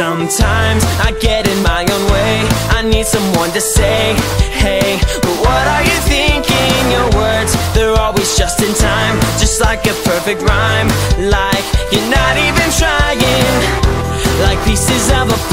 Sometimes I get in my own way. I need someone to say Hey, but what are you thinking? Your words, they're always just in time. Just like a perfect rhyme. Like you're not even trying. Like pieces of a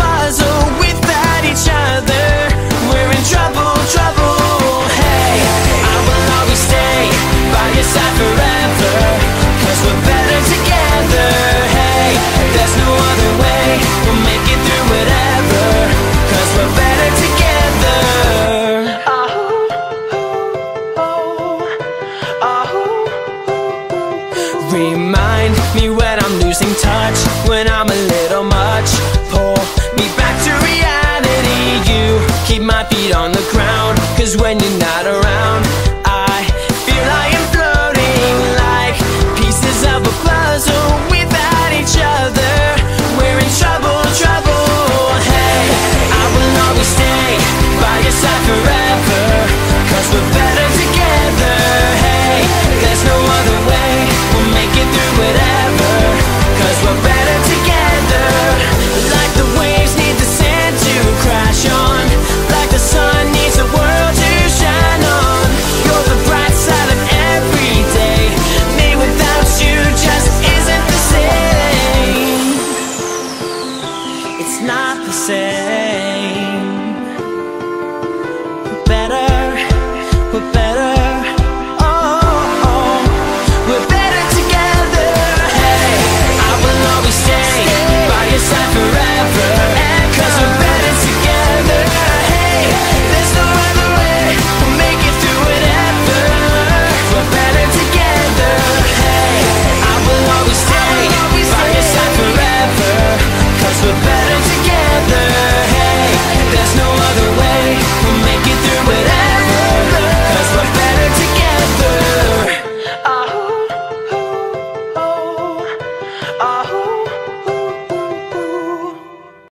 Remind me when I'm losing touch When I'm say.